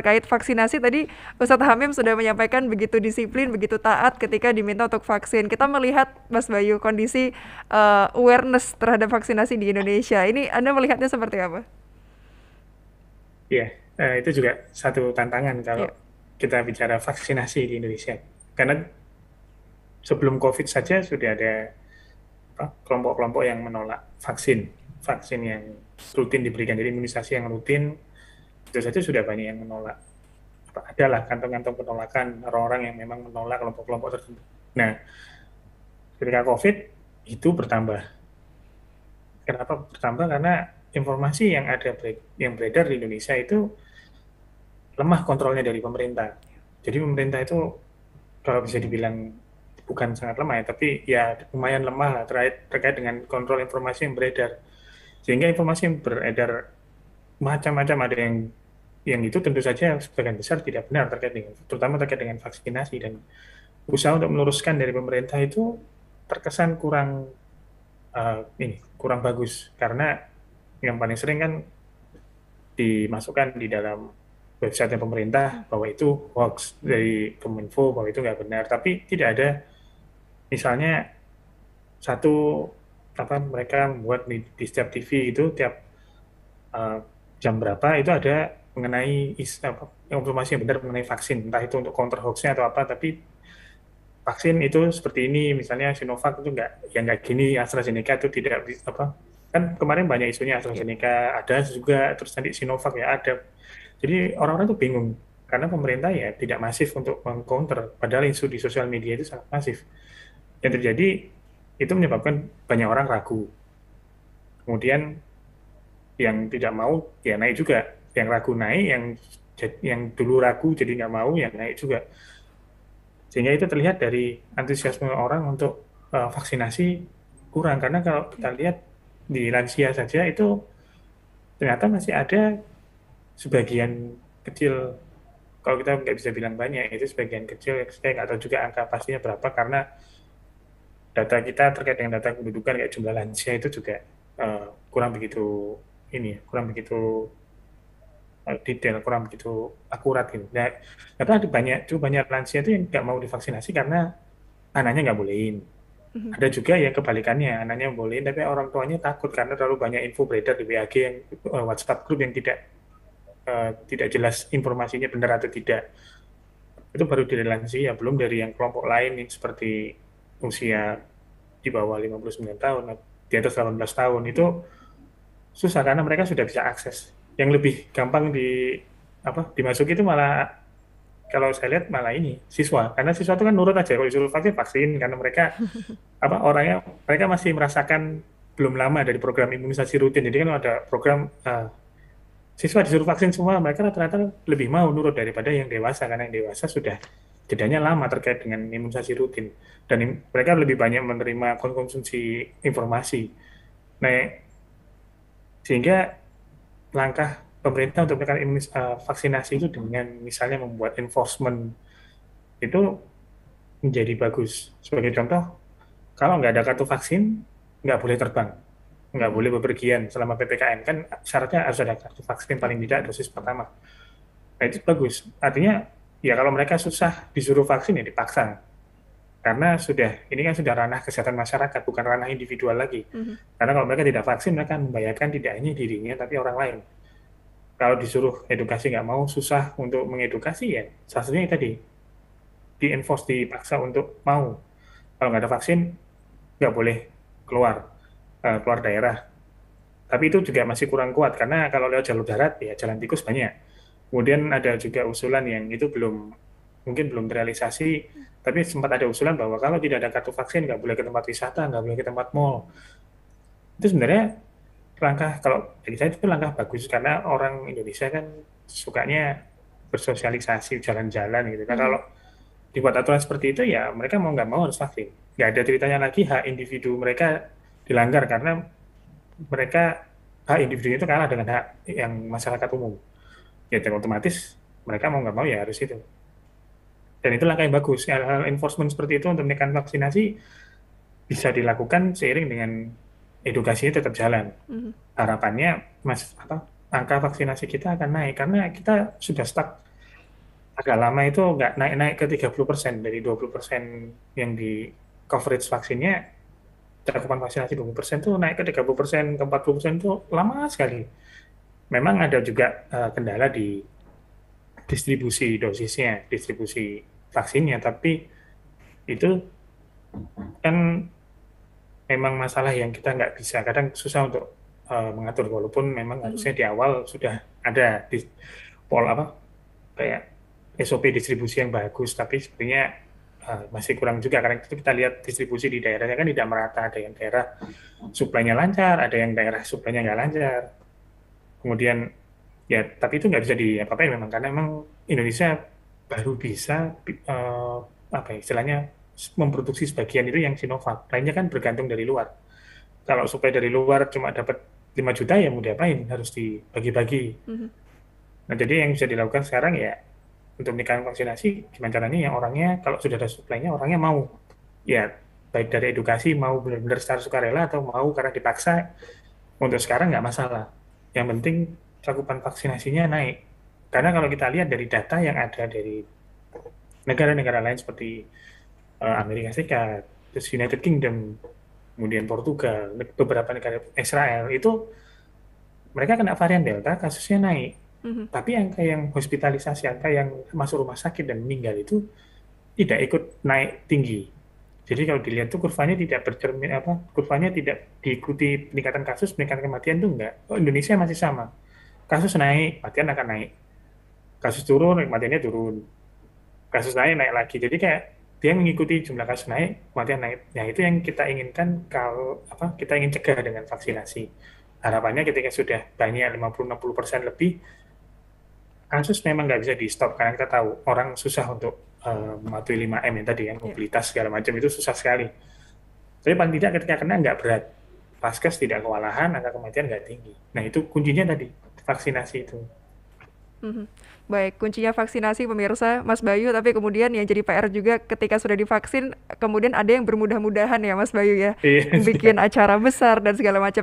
Terkait vaksinasi tadi Ustadz Hamim sudah menyampaikan begitu disiplin, begitu taat ketika diminta untuk vaksin. Kita melihat Mas Bayu kondisi uh, awareness terhadap vaksinasi di Indonesia. Ini Anda melihatnya seperti apa? Iya, uh, itu juga satu tantangan kalau yeah. kita bicara vaksinasi di Indonesia. Karena sebelum COVID saja sudah ada kelompok-kelompok yang menolak vaksin, vaksin yang rutin diberikan, jadi imunisasi yang rutin itu saja sudah banyak yang menolak. Adalah kantong-kantong penolakan orang-orang yang memang menolak kelompok-kelompok tertentu. Nah, ketika COVID itu bertambah. Kenapa bertambah? Karena informasi yang ada yang beredar di Indonesia itu lemah kontrolnya dari pemerintah. Jadi pemerintah itu kalau bisa dibilang bukan sangat lemah ya, tapi ya lumayan lemah lah terkait, terkait dengan kontrol informasi yang beredar. Sehingga informasi yang beredar macam-macam. Ada yang yang itu tentu saja sebagian besar tidak benar terkait dengan terutama terkait dengan vaksinasi dan usaha untuk meluruskan dari pemerintah itu terkesan kurang uh, ini kurang bagus. Karena yang paling sering kan dimasukkan di dalam website pemerintah bahwa itu hoax dari Kominfo bahwa itu nggak benar. Tapi tidak ada misalnya satu apa mereka membuat di, di setiap TV itu tiap uh, jam berapa itu ada mengenai informasi yang benar mengenai vaksin, entah itu untuk counter hoaxnya atau apa, tapi vaksin itu seperti ini, misalnya Sinovac itu enggak, yang enggak gini, AstraZeneca itu tidak apa, kan kemarin banyak isunya AstraZeneca ada juga, terus nanti Sinovac ya ada. Jadi orang-orang itu bingung karena pemerintah ya tidak masif untuk mengcounter, padahal isu di sosial media itu sangat masif. Yang terjadi itu menyebabkan banyak orang ragu. Kemudian yang tidak mau ya naik juga yang ragu naik, yang yang dulu ragu jadi nggak mau, yang naik juga. Sehingga itu terlihat dari antusiasme orang untuk uh, vaksinasi kurang. Karena kalau kita lihat di lansia saja itu ternyata masih ada sebagian kecil, kalau kita nggak bisa bilang banyak, itu sebagian kecil, saya nggak tahu juga angka pastinya berapa, karena data kita terkait dengan data kependudukan kayak jumlah lansia itu juga uh, kurang begitu ini kurang begitu Eh, detail kurang begitu akurat gitu. Nah, karena ada banyak tuh banyak lansia itu yang nggak mau divaksinasi karena anaknya nggak bolehin. Mm-hmm. Ada juga ya kebalikannya, anaknya bolehin tapi orang tuanya takut karena terlalu banyak info beredar di WhatsApp yang uh, WhatsApp grup yang tidak uh, tidak jelas informasinya benar atau tidak. Itu baru dari lansia, belum dari yang kelompok lain yang seperti usia di bawah 59 tahun, di atas 18 tahun itu susah karena mereka sudah bisa akses. Yang lebih gampang di apa dimasuki itu malah kalau saya lihat malah ini siswa. Karena siswa itu kan nurut aja kalau disuruh vaksin vaksin. Karena mereka apa orangnya mereka masih merasakan belum lama dari program imunisasi rutin. Jadi kan ada program uh, siswa disuruh vaksin semua mereka rata-rata lebih mau nurut daripada yang dewasa. Karena yang dewasa sudah jedanya lama terkait dengan imunisasi rutin. Dan mereka lebih banyak menerima konsumsi informasi. Nah sehingga langkah pemerintah untuk imunis, uh, vaksinasi itu dengan misalnya membuat enforcement itu menjadi bagus. Sebagai contoh, kalau nggak ada kartu vaksin, nggak boleh terbang, nggak boleh bepergian selama PPKM. Kan syaratnya harus ada kartu vaksin paling tidak dosis pertama. Nah itu bagus. Artinya, ya kalau mereka susah disuruh vaksin, ya dipaksa. Karena sudah, ini kan sudah ranah kesehatan masyarakat, bukan ranah individual lagi. Mm -hmm. Karena kalau mereka tidak vaksin, mereka membayarkan tidak hanya dirinya, tapi orang lain. Kalau disuruh edukasi nggak mau susah untuk mengedukasi ya salah satunya tadi. Di enforce dipaksa untuk mau. Kalau nggak ada vaksin nggak boleh keluar uh, keluar daerah. Tapi itu juga masih kurang kuat karena kalau lewat jalur darat ya jalan tikus banyak. Kemudian ada juga usulan yang itu belum mungkin belum terrealisasi tapi sempat ada usulan bahwa kalau tidak ada kartu vaksin nggak boleh ke tempat wisata nggak boleh ke tempat mall. Itu sebenarnya langkah kalau dari saya itu langkah bagus karena orang Indonesia kan sukanya bersosialisasi jalan-jalan gitu. Kan hmm. kalau dibuat aturan seperti itu ya mereka mau nggak mau harus vaksin. Nggak ada ceritanya lagi hak individu mereka dilanggar karena mereka hak individu itu kalah dengan hak yang masyarakat umum. Ya otomatis mereka mau nggak mau ya harus itu dan itu langkah yang bagus hal-hal enforcement seperti itu untuk menekan vaksinasi bisa dilakukan seiring dengan edukasinya tetap jalan. Mm-hmm. Harapannya mas apa angka vaksinasi kita akan naik karena kita sudah stuck agak lama itu nggak naik-naik ke 30% dari 20% yang di coverage vaksinnya cakupan vaksinasi 20% tuh naik ke 30% ke 40% itu lama sekali. Memang ada juga uh, kendala di distribusi dosisnya, distribusi vaksinnya, tapi itu kan memang masalah yang kita nggak bisa, kadang susah untuk uh, mengatur walaupun memang hmm. harusnya di awal sudah ada di pol apa kayak SOP distribusi yang bagus, tapi sebenarnya uh, masih kurang juga karena itu kita lihat distribusi di daerahnya kan tidak merata, ada yang daerah suplainya lancar, ada yang daerah suplainya nggak lancar. Kemudian ya tapi itu nggak bisa di apa apa memang karena memang Indonesia baru bisa uh, apa ya, istilahnya memproduksi sebagian itu yang Sinovac, lainnya kan bergantung dari luar. Kalau supaya dari luar cuma dapat 5 juta ya mau diapain harus dibagi-bagi. Mm -hmm. Nah jadi yang bisa dilakukan sekarang ya untuk meningkatkan vaksinasi gimana caranya yang orangnya kalau sudah ada suplainya orangnya mau ya baik dari edukasi mau benar-benar secara sukarela atau mau karena dipaksa untuk sekarang nggak masalah. Yang penting cakupan vaksinasinya naik. Karena kalau kita lihat dari data yang ada dari negara-negara lain seperti uh, Amerika Serikat, terus United Kingdom, kemudian Portugal, beberapa negara Israel itu mereka kena varian Delta kasusnya naik. Mm-hmm. Tapi angka yang hospitalisasi, angka yang masuk rumah sakit dan meninggal itu tidak ikut naik tinggi. Jadi kalau dilihat tuh kurvanya tidak bercermin apa, kurvanya tidak diikuti peningkatan kasus, peningkatan kematian tuh enggak. Oh, Indonesia masih sama. Kasus naik, kematian akan naik. Kasus turun, kematiannya turun. Kasus naik, naik lagi. Jadi kayak dia mengikuti jumlah kasus naik, kematian naik. Nah, itu yang kita inginkan kalau apa kita ingin cegah dengan vaksinasi. Harapannya ketika sudah banyak 50-60% lebih, kasus memang nggak bisa di stop karena kita tahu orang susah untuk uh, mematuhi 5M yang tadi ya, iya. mobilitas segala macam itu susah sekali. Tapi paling tidak ketika kena nggak berat. Paskes tidak kewalahan, angka kematian nggak tinggi. Nah itu kuncinya tadi, vaksinasi itu. Mm -hmm. Baik, kuncinya vaksinasi pemirsa Mas Bayu, tapi kemudian yang jadi PR juga ketika sudah divaksin, kemudian ada yang bermudah-mudahan ya Mas Bayu ya, iya, bikin acara besar dan segala macam.